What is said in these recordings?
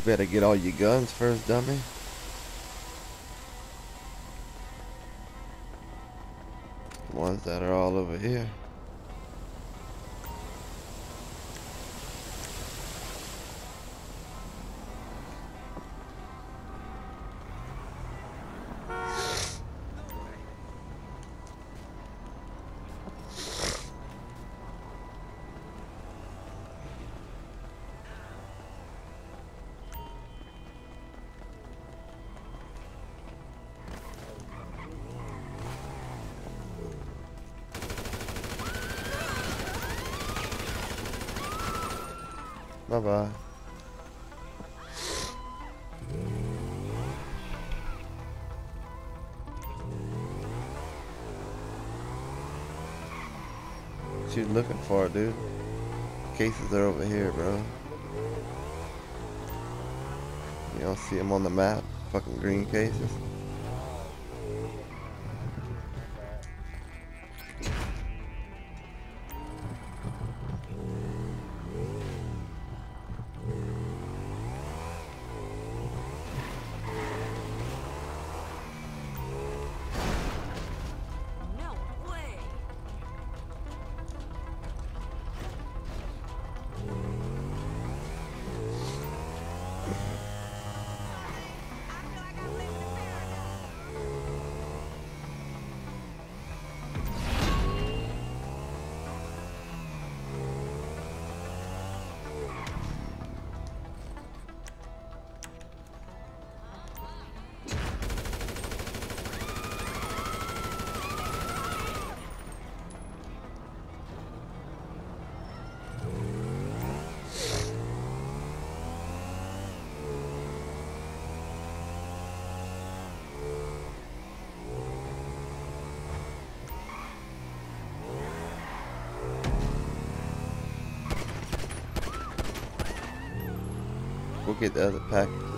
You better get all your guns first, dummy. Ones that are all over here. Bye bye. You looking for, it, dude? Cases are over here, bro. You don't see them on the map? Fucking green cases. Get the other packages.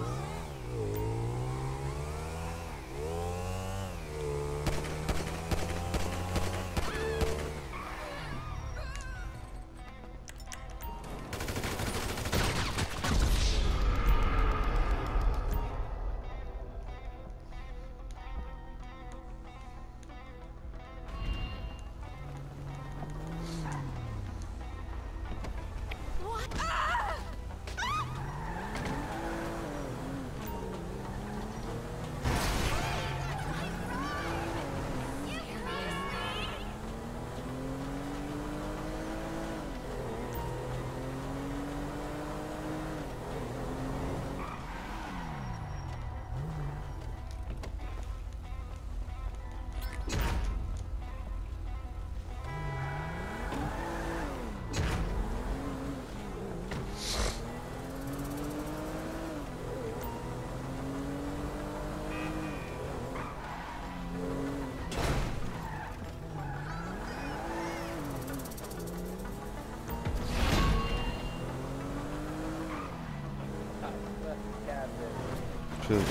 True.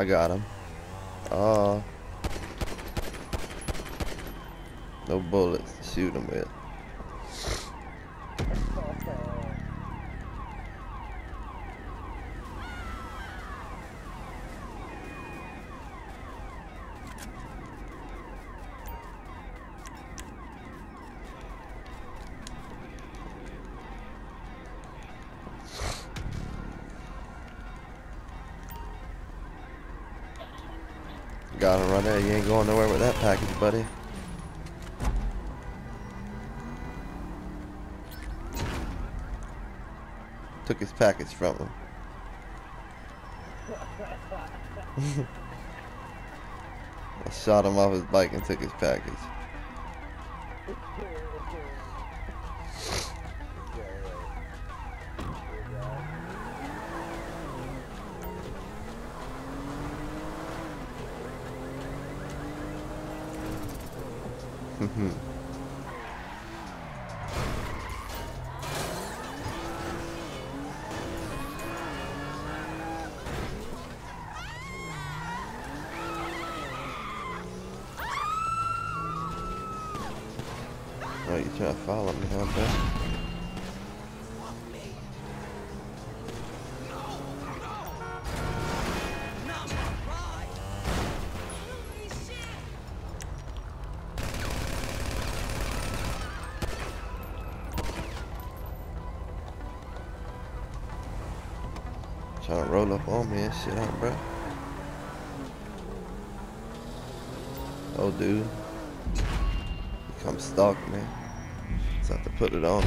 I got him. Oh. No bullets to shoot him with. Got him right there. You ain't going nowhere with that package, buddy. Took his package from him. I shot him off his bike and took his package. Mm-hmm. Oh, you trying to follow me, huh, bro? Trying to roll up on me and shit, huh, bro? Oh, dude. You come stalk me. Just have to put it on.